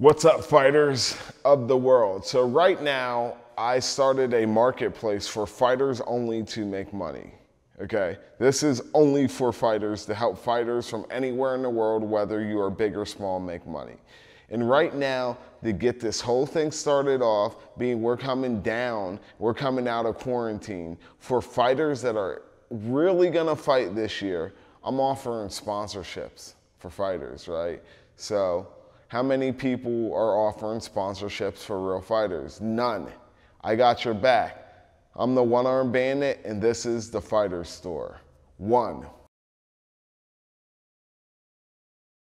What's up, fighters of the world? So, right now, I started a marketplace for fighters only to make money. Okay, this is only for fighters to help fighters from anywhere in the world, whether you are big or small, make money. And right now, to get this whole thing started off, being we're coming down, we're coming out of quarantine, for fighters that are really gonna fight this year, I'm offering sponsorships for fighters, right? So, how many people are offering sponsorships for real fighters? None. I got your back. I'm the one armed bandit, and this is the fighter store. One.